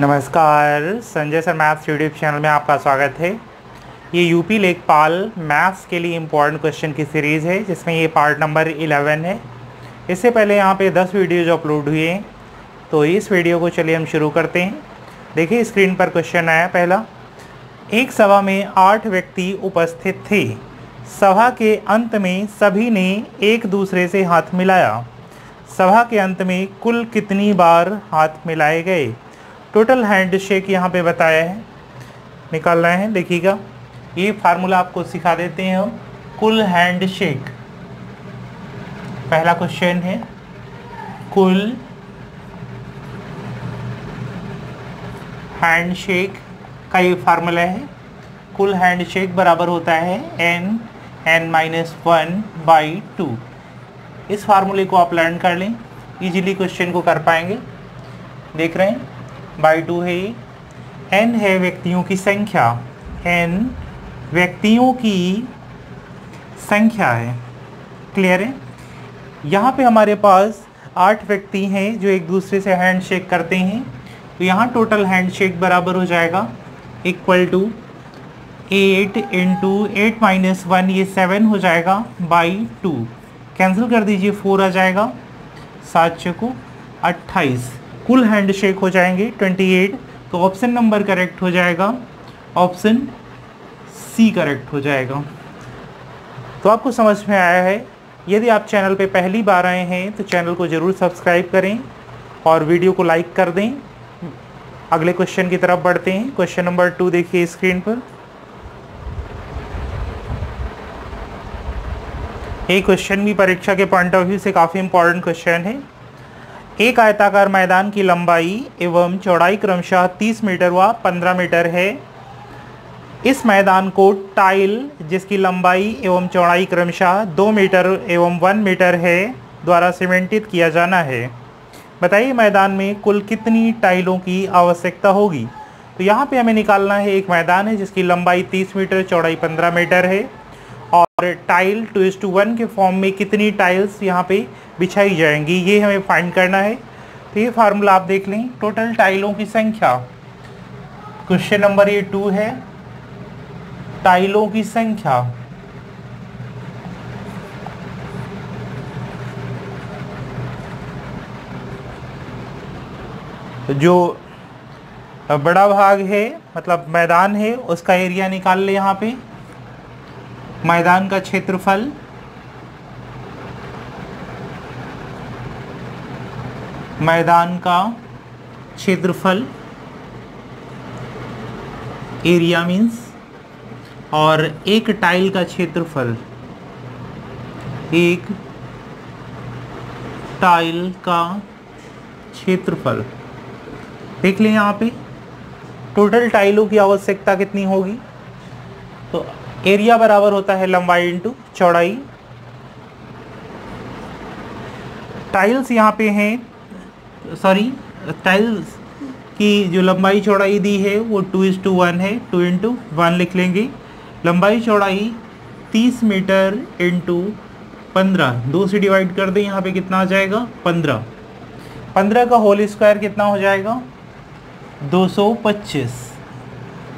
नमस्कार, Sanjay sir maths YouTube channel में आपका स्वागत है। ये यूपी लेखपाल मैथ्स के लिए इम्पोर्टेंट क्वेश्चन की सीरीज़ है, जिसमें ये पार्ट नंबर 11 है। इससे पहले यहाँ पे 10 वीडियोज़ अपलोड हुए हैं तो इस वीडियो को चलिए हम शुरू करते हैं। देखिए स्क्रीन पर क्वेश्चन आया पहला। एक सभा में आठ व्यक्ति उपस्थित थे। सभा के अंत में सभी ने एक दूसरे से हाथ मिलाया। सभा के अंत में कुल कितनी बार हाथ मिलाए गए? टोटल हैंड शेक यहाँ पे बताया है। निकालना है, देखिएगा। ये फार्मूला आपको सिखा देते हैं हम। कुल हैंड शेक पहला क्वेश्चन है, कुल हैंड शेक का ये फार्मूला है। कुल हैंड शेक बराबर होता है N N minus one by two. इस फार्मूले को आप लर्न कर लें, इजीली क्वेश्चन को कर पाएँगे। देख रहे हैं बाई टू है एन है व्यक्तियों की संख्या। एन व्यक्तियों की संख्या है। क्लियर है? यहाँ पे हमारे पास आठ व्यक्ति हैं जो एक दूसरे से हैंड शेक करते हैं। तो यहाँ टोटल हैंड शेक बराबर हो जाएगा। Equal to eight into eight minus one ये सेवन हो जाएगा बाई टू कैंसिल कर दीजिए फोर आ जाएगा। सात को अट्ठाईस। कुल हैंड शेक हो जाएँगे 28 तो ऑप्शन नंबर करेक्ट हो जाएगा ऑप्शन सी करेक्ट हो जाएगा। तो आपको समझ में आया है, यदि आप चैनल पे पहली बार आए हैं तो चैनल को ज़रूर सब्सक्राइब करें और वीडियो को लाइक कर दें। अगले क्वेश्चन की तरफ़ बढ़ते हैं। क्वेश्चन नंबर टू देखिए स्क्रीन पर। ये क्वेश्चन भी परीक्षा के पॉइंट ऑफ़ व्यू से काफ़ी इंपॉर्टेंट क्वेश्चन है। एक आयताकार मैदान की लंबाई एवं चौड़ाई क्रमशः 30 मीटर व 15 मीटर है। इस मैदान को टाइल, जिसकी लंबाई एवं चौड़ाई क्रमशः 2 मीटर एवं 1 मीटर है, द्वारा सीमेंटित किया जाना है। बताइए मैदान में कुल कितनी टाइलों की आवश्यकता होगी? तो यहाँ पे हमें निकालना है एक मैदान है, जिसकी लंबाई 30 मीटर, चौड़ाई 15 मीटर है। और tile two is to one के फॉर्म में कितनी टाइल्स यहाँ पे बिछाई जाएँगी, ये हमें फाइंड करना है। तो ये फार्मूला आप देख लें टोटल टाइलों की संख्या। क्वेश्चन नंबर ये टू है। टाइलों की संख्या। जो बड़ा भाग है मतलब मैदान है, उसका एरिया निकाल ले यहाँ पे। मैदान का क्षेत्रफल? मैदान का क्षेत्रफल एरिया मीन्स और एक टाइल का क्षेत्रफल, एक टाइल का क्षेत्रफल। देख लें यहाँ पे टोटल टाइलों की आवश्यकता कितनी होगी? तो एरिया बराबर होता है लंबाई इंटू चौड़ाई। टाइल्स यहाँ पे हैं। सॉरी टाइल्स की जो लंबाई चौड़ाई दी है, वो टू इज़ टू वन है टू इंटू वन लिख लेंगे। लंबाई चौड़ाई तीस मीटर इंटू पंद्रह। दो से डिवाइड कर दें, यहाँ पे कितना आ जाएगा? पंद्रह। पंद्रह का होल स्क्वायर कितना हो जाएगा? दो सौ पच्चीस।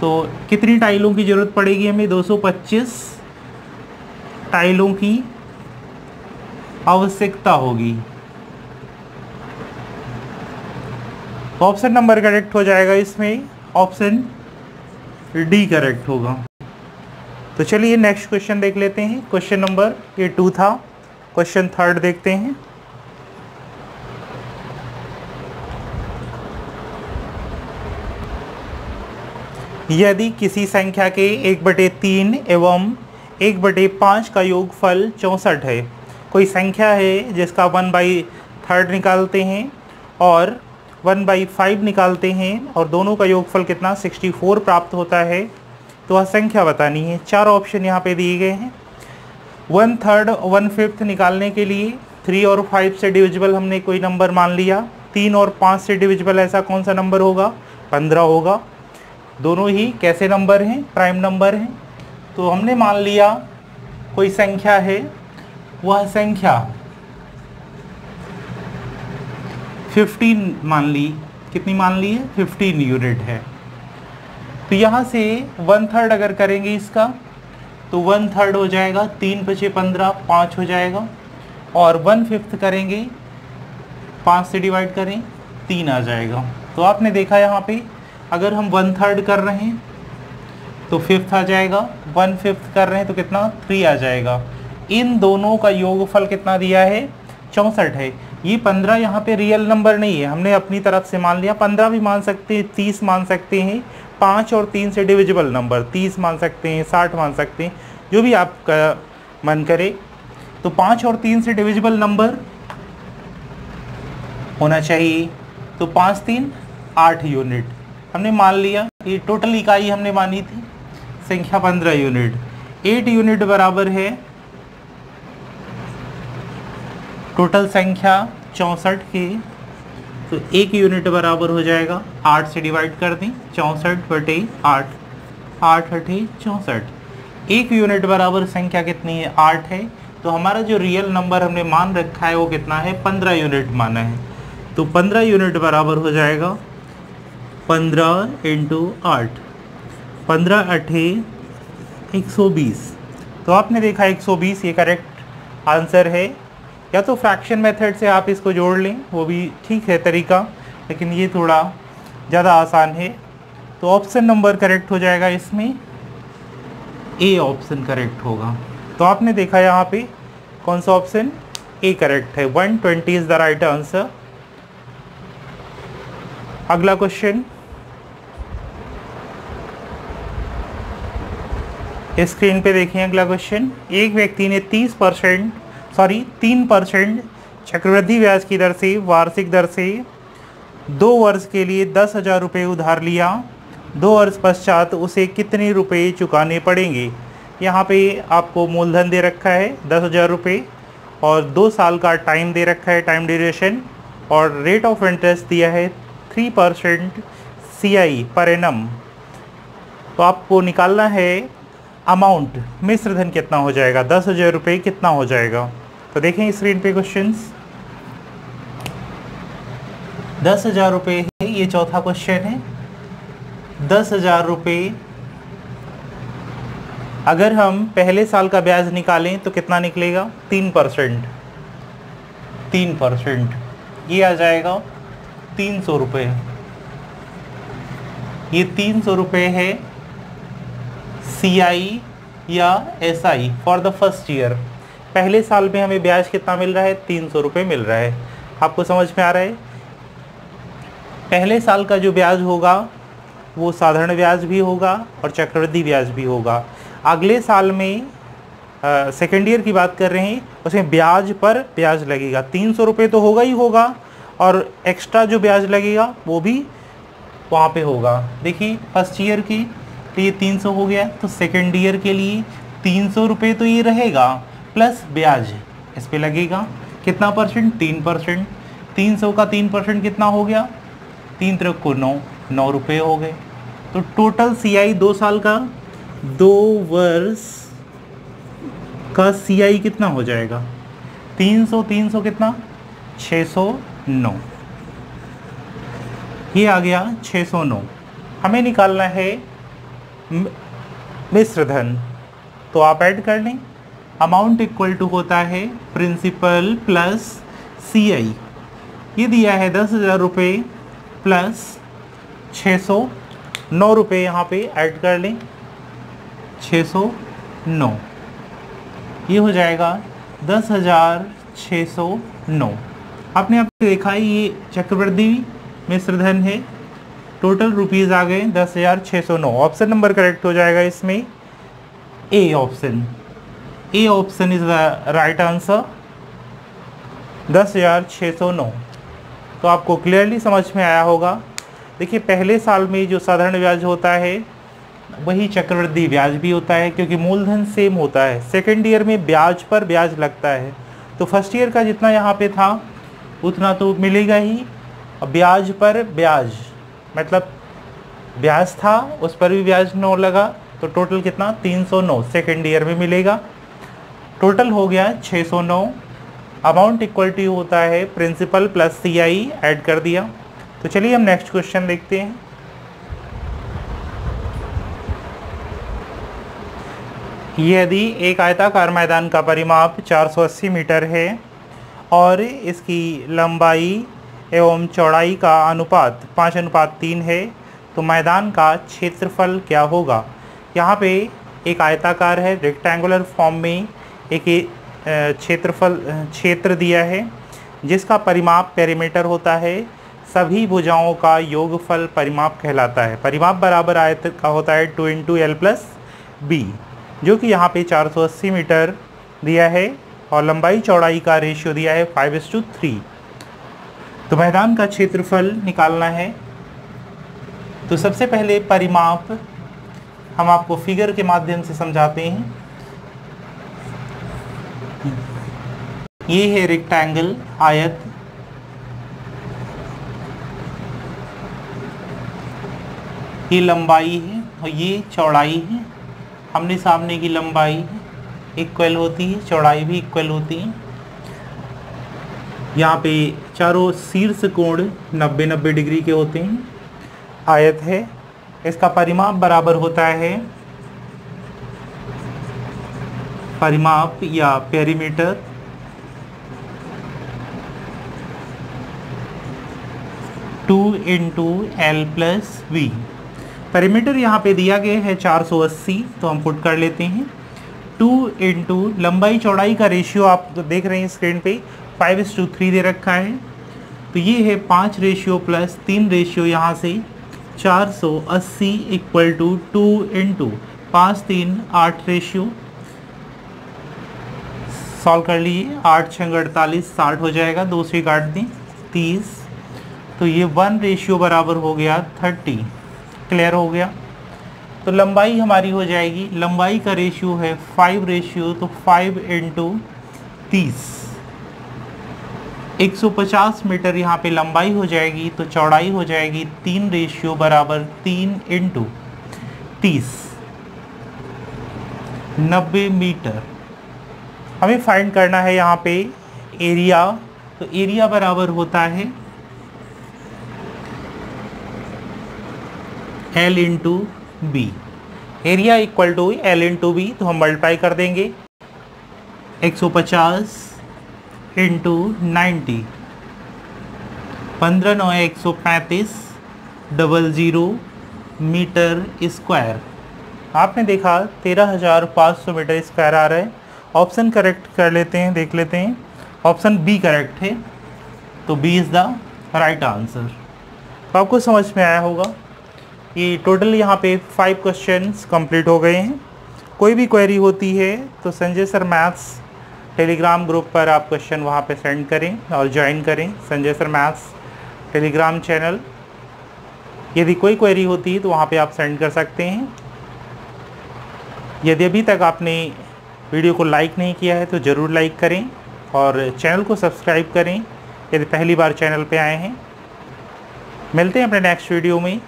तो कितनी टाइलों की ज़रूरत पड़ेगी हमें? दो सौ पच्चीस टाइलों की आवश्यकता होगी। ऑप्शन नंबर करेक्ट हो जाएगा इसमें। ऑप्शन डी करेक्ट होगा। तो चलिए नेक्स्ट क्वेश्चन देख लेते हैं। क्वेश्चन नंबर ये टू था। क्वेश्चन थर्ड देखते हैं। यदि किसी संख्या के एक बटे तीन एवं एक बटे पाँच का योगफल चौंसठ है, कोई संख्या है जिसका वन बाई थर्ड निकालते हैं और वन बाई फाइव निकालते हैं और दोनों का योगफल कितना, सिक्सटी फोर प्राप्त होता है तो वह संख्या बतानी है। चार ऑप्शन यहाँ पे दिए गए हैं। वन थर्ड, वन फिफ्थ निकालने के लिए थ्री और फाइव से डिविजिबल हमने कोई नंबर मान लिया। तीन और पाँच से डिविजिबल ऐसा कौन सा नंबर होगा? पंद्रह होगा। दोनों ही कैसे नंबर हैं, प्राइम नंबर हैं? तो हमने मान लिया कोई संख्या है, वह संख्या 15 मान ली, कितनी मान ली है? फिफ्टीन यूनिट है। तो यहाँ से वन थर्ड अगर करेंगे इसका तो वन थर्ड हो जाएगा, तीन पचे पंद्रह, पाँच हो जाएगा। और वन फिफ्थ करेंगे, पाँच से डिवाइड करें, तीन आ जाएगा। तो आपने देखा यहाँ पे अगर हम वन थर्ड कर रहे हैं तो फिफ्थ आ जाएगा। वन फिफ्थ कर रहे हैं तो कितना? थ्री आ जाएगा। इन दोनों का योगफल कितना दिया है? चौंसठ है। ये पंद्रह यहाँ पे रियल नंबर नहीं है। हमने अपनी तरफ़ से मान लिया। पंद्रह भी मान सकते हैं, तीस मान सकते हैं। पाँच और तीन से डिविजिबल नंबर तीस मान सकते हैं, साठ मान सकते हैं। जो भी आपका मन करे। तो पाँच और तीन से डिविजिबल नंबर होना चाहिए। तो पाँच, तीन, आठ यूनिट हमने मान लिया, ये टोटल इकाई हमने मानी थी, संख्या पंद्रह यूनिट एट यूनिट बराबर है टोटल संख्या चौंसठ की तो एक यूनिट बराबर हो जाएगा, आठ से डिवाइड कर दें, चौंसठ बटे आठ आठ अठे चौंसठ. एक यूनिट बराबर संख्या कितनी है? आठ है. तो हमारा जो रियल नंबर हमने मान रखा है, वो कितना है? पंद्रह यूनिट माना है. तो पंद्रह यूनिट बराबर हो जाएगा पंद्रह इंटू आठ। पंद्रह अठे एक सौ बीस। तो आपने देखा एक सौ बीस, ये करेक्ट आंसर है। या तो फ्रैक्शन मेथड से आप इसको जोड़ लें, वो भी ठीक है तरीका, लेकिन ये थोड़ा ज़्यादा आसान है। तो ऑप्शन नंबर करेक्ट हो जाएगा इसमें। ए ऑप्शन करेक्ट होगा। तो आपने देखा यहाँ पे कौन सा ऑप्शन ए करेक्ट है। 120 इज़ द राइट आंसर अगला क्वेश्चन स्क्रीन पे देखिए अगला क्वेश्चन एक व्यक्ति ने 30 परसेंट सॉरी 3 परसेंट चक्रवृद्धि ब्याज की दर से, वार्षिक दर से दो वर्ष के लिए दस हज़ार रुपये उधार लिया। दो वर्ष पश्चात उसे कितने रुपए चुकाने पड़ेंगे? यहाँ पे आपको मूलधन दे रखा है दस हज़ार रुपये और दो साल का टाइम दे रखा है टाइम ड्यूरेशन और रेट ऑफ़ इंटरेस्ट दिया है थ्री परसेंट सी आई पर एनम तो आपको निकालना है अमाउंट मिश्र धन कितना हो जाएगा? दस हज़ार रुपये कितना हो जाएगा? तो देखें स्क्रीन पे क्वेश्चंस दस हज़ार रुपये है, ये चौथा क्वेश्चन है। दस हज़ार रुपये अगर हम पहले साल का ब्याज निकालें तो कितना निकलेगा? तीन परसेंट। तीन परसेंट। ये आ जाएगा तीन सौ रुपये ये तीन सौ रुपये है सी आई या S I for the first year पहले साल में हमें ब्याज कितना मिल रहा है? तीन सौ रुपये मिल रहा है। आपको समझ में आ रहा है? पहले साल का जो ब्याज होगा, वो साधारण ब्याज भी होगा और चक्रवृद्धि ब्याज भी होगा। अगले साल में सेकेंड ईयर की बात कर रहे हैं, उसमें ब्याज पर ब्याज लगेगा। तीन सौ रुपये तो होगा ही होगा और एक्स्ट्रा जो ब्याज लगेगा, वो भी वहाँ पे होगा। देखिए फ़र्स्ट ईयर की लिए तीन सौ हो गया तो सेकेंड ईयर के लिए तीन सौ रुपये तो ये रहेगा प्लस ब्याज इस पर लगेगा। कितना परसेंट तीन परसेंट तीन सौ का तीन परसेंट कितना हो गया? तीन तरफ़ को नौ नौ रुपये हो गए। तो टोटल सीआई दो साल का, दो वर्ष का सीआई कितना हो जाएगा? तीन सौ तीन सौ कितना? छ सौ नौ। ये आ गया छ सौ नौ। हमें निकालना है मिश्र धन तो आप ऐड कर लें। अमाउंट इक्वल टू होता है प्रिंसिपल प्लस सी आई ये दिया है दस हज़ार रुपये प्लस छः सौ नौ रुपये यहाँ पे ऐड कर लें। छः सौ नौ। ये हो जाएगा दस हज़ार छः सौ नौ। आपने आप देखा है ये चक्रवृद्धि मिश्र धन है। टोटल रुपीज़ आ गए दस हज़ार छः सौ नौ। ऑप्शन नंबर करेक्ट हो जाएगा इसमें। A option A option is the right answer दस हज़ार छः सौ नौ। तो आपको क्लियरली समझ में आया होगा। देखिए, पहले साल में जो साधारण ब्याज होता है, वही चक्रवृद्धि ब्याज भी होता है, क्योंकि मूलधन सेम होता है। सेकेंड ईयर में ब्याज पर ब्याज लगता है। तो फ़र्स्ट ईयर का जितना यहाँ पे था, उतना तो मिलेगा ही। ब्याज पर ब्याज। मतलब ब्याज था, उस पर भी ब्याज नौ लगा तो टोटल कितना? 309 सेकेंड ईयर में मिलेगा। टोटल हो गया 609 अमाउंट इक्वल टू होता है principal plus C I add कर दिया। तो चलिए हम नेक्स्ट क्वेश्चन देखते हैं। यदि एक आयताकार मैदान का परिमाप 480 मीटर है और इसकी लंबाई एवं चौड़ाई का अनुपात पाँच अनुपात तीन है तो मैदान का क्षेत्रफल क्या होगा? यहाँ पे एक आयताकार है रेक्टेंगुलर फॉर्म में एक क्षेत्रफल क्षेत्र दिया है, जिसका परिमाप पेरीमीटर होता है। सभी भुजाओं का योगफल परिमाप कहलाता है। परिमाप बराबर आयत का होता है two into L plus B, जो कि यहाँ पे 480 मीटर दिया है, और लंबाई चौड़ाई का रेशियो दिया है फाइव इस टू थ्री। तो मैदान का क्षेत्रफल निकालना है। तो सबसे पहले परिमाप हम आपको फिगर के माध्यम से समझाते हैं। ये है रेक्टेंगल आयत। ये लंबाई है और ये चौड़ाई है। हमने सामने की लंबाई इक्वल होती है, चौड़ाई भी इक्वल होती है। यहाँ पे चारों शीर्ष कोण 90 90 डिग्री के होते हैं। आयत है, इसका परिमाप बराबर होता है परिमाप या perimeter two into L plus B perimeter यहाँ पे दिया गया है 480 तो हम पुट कर लेते हैं। टू इंटू लंबाई चौड़ाई का रेशियो आप देख रहे हैं स्क्रीन पे फाइव इस टू थ्री दे रखा है। तो ये है पाँच रेशियो प्लस तीन रेशियो यहाँ से 480 इक्वल टू टू इंटू पाँच, तीन, आठ रेशियो सॉल्व कर लिए आठ छः अड़तालीस, साठ हो जाएगा। दो से काट दें, तीस। तो ये वन रेशियो बराबर हो गया थर्टी क्लियर हो गया। तो लंबाई हमारी हो जाएगी। लंबाई का रेशियो है फाइव रेशियो तो फाइव इंटू तीस। 150 मीटर यहाँ पे लंबाई हो जाएगी तो चौड़ाई हो जाएगी तीन रेशियो बराबर तीन इंटू तीस। नब्बे मीटर। हमें फाइंड करना है यहाँ पे एरिया तो एरिया बराबर होता है L into B area equal to L into B तो हम मल्टीप्लाई कर देंगे। 150 इंटू नाइन्टी पंद्रह नौ एक सौ पैंतीस डबल ज़ीरो मीटर स्क्वायर आपने देखा तेरह हज़ार पाँच सौ मीटर स्क्वायर आ रहा है। ऑप्शन करेक्ट कर लेते हैं, देख लेते हैं। ऑप्शन बी करेक्ट है। तो B is the right answer तो आपको समझ में आया होगा। ये टोटल यहाँ पे फाइव क्वेश्चंस कंप्लीट हो गए हैं। कोई भी क्वेरी होती है तो Sanjay sir maths Telegram group पर आप क्वेश्चन वहाँ पे सेंड करें और ज्वाइन करें। Sanjay sir maths Telegram channel यदि कोई क्वेरी होती है तो वहाँ पे आप सेंड कर सकते हैं। यदि अभी तक आपने वीडियो को लाइक नहीं किया है तो ज़रूर लाइक करें और चैनल को सब्सक्राइब करें। यदि पहली बार चैनल पे आए हैं, मिलते हैं अपने नेक्स्ट वीडियो में।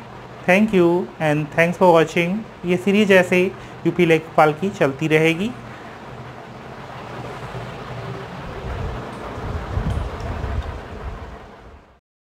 Thank you and thanks for watching ये सीरीज़ ऐसे यूपी लेखपाल की चलती रहेगी।